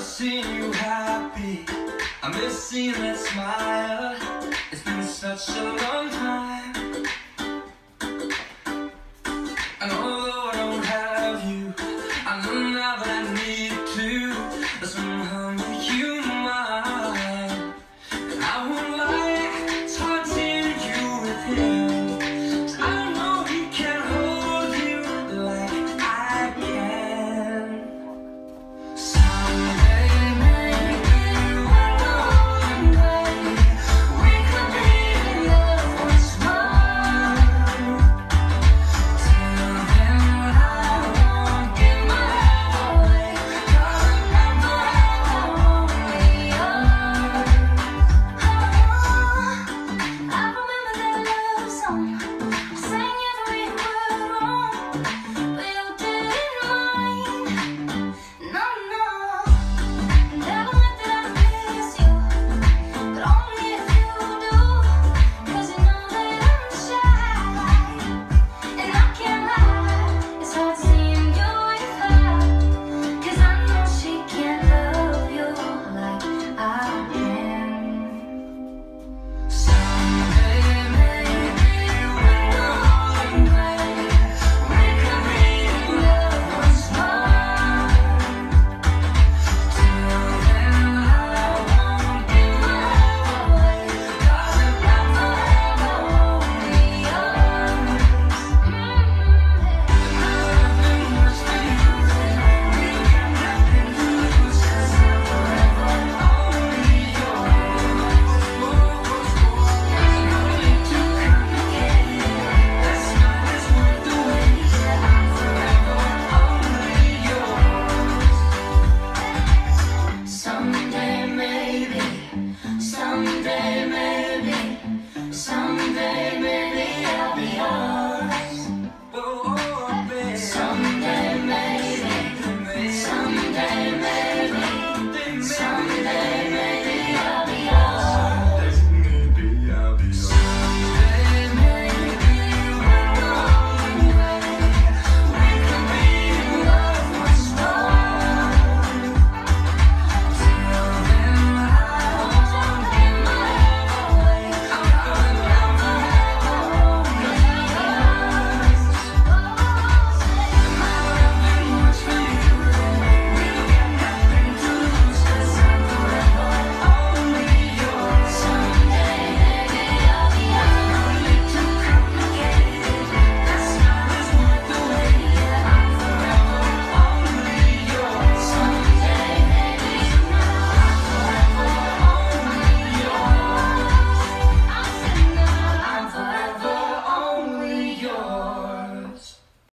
seeing you happy. I miss seeing that smile. It's been such a long time. そう。